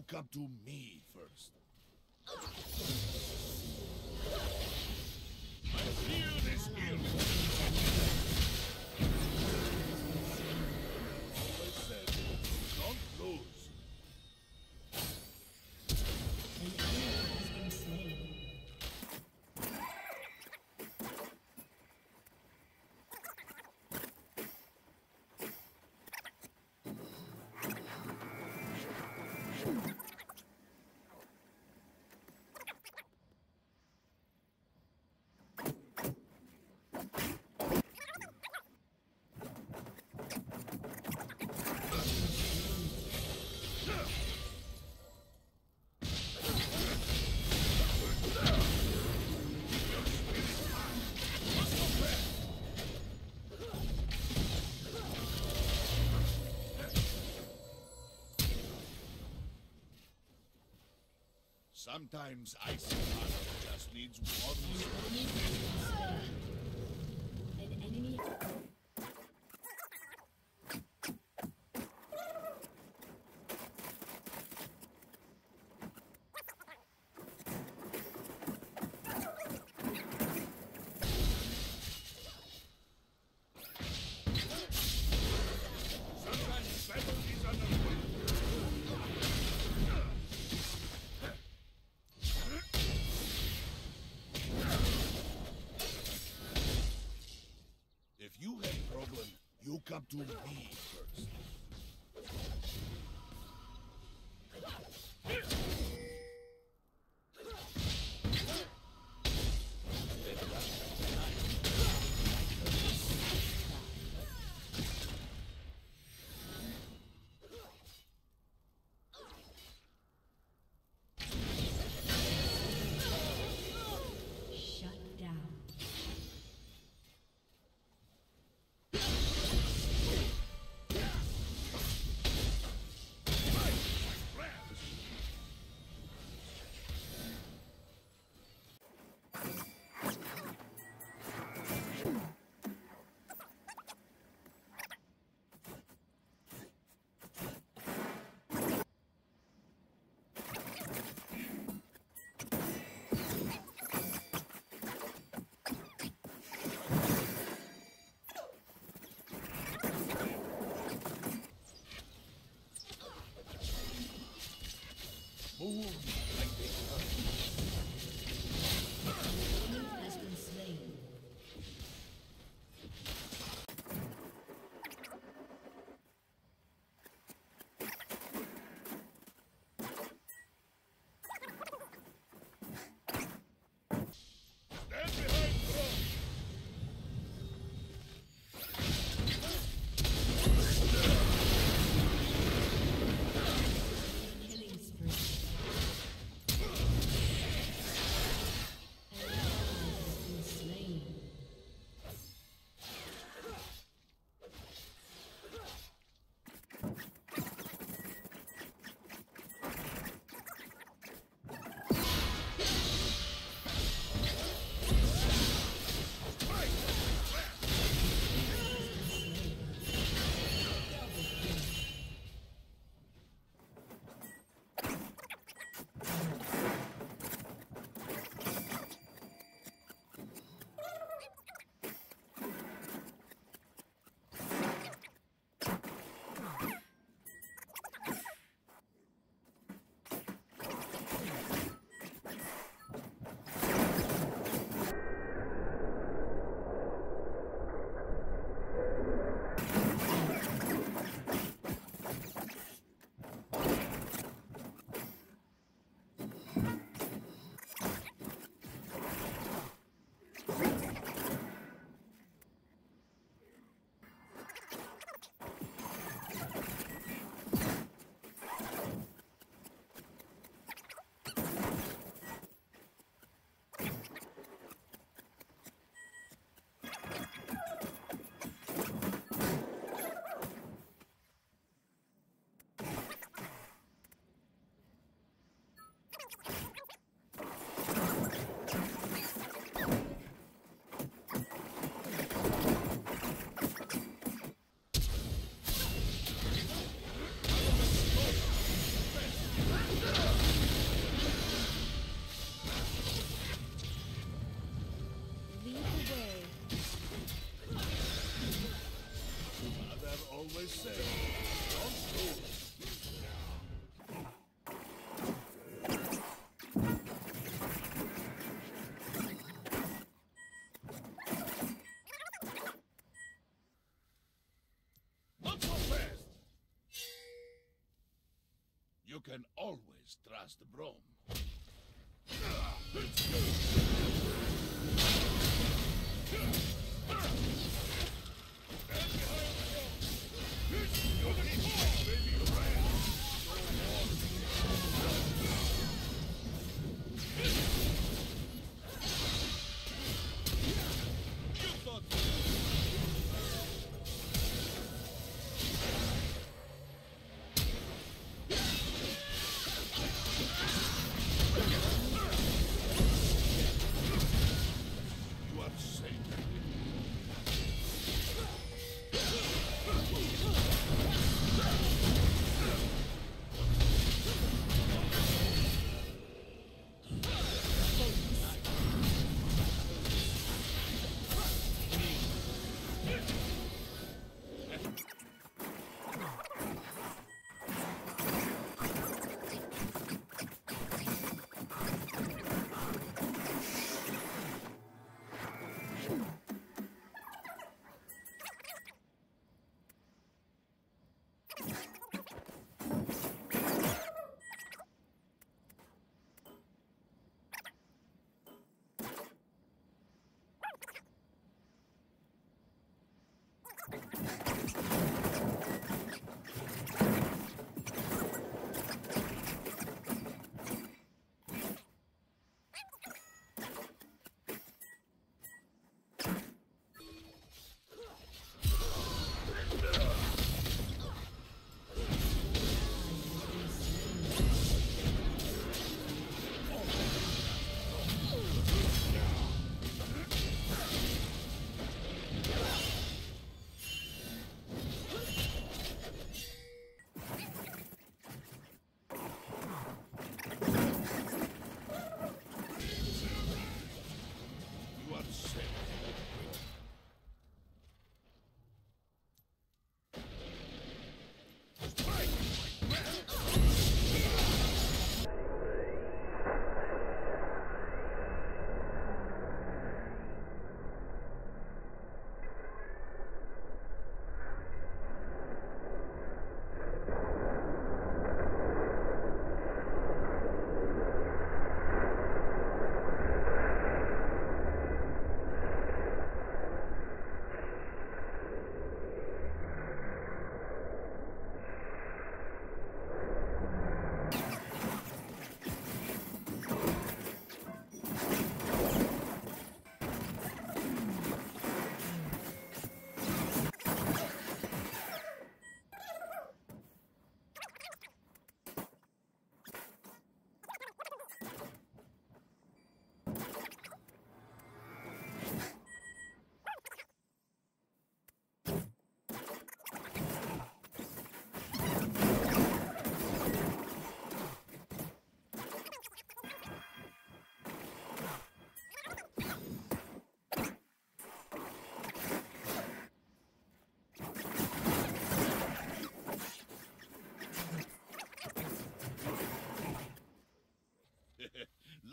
come to me first. My shield is healed. Sometimes water just needs one. An enemy to me Boom. Trust Braum.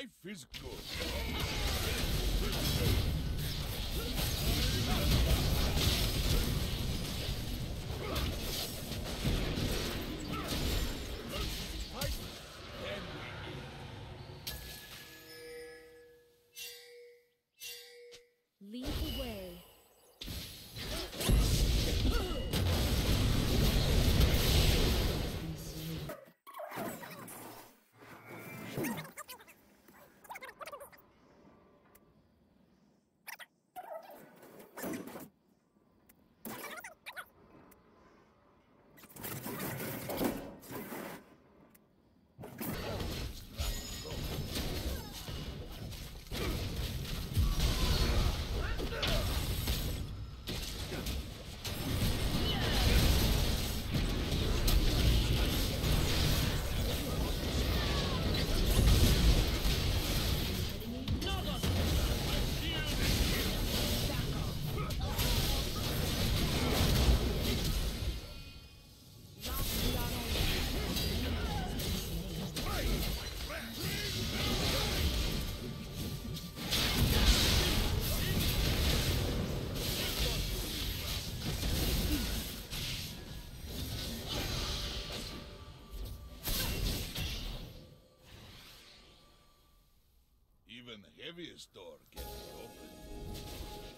Life is good. Heaviest door can be opened.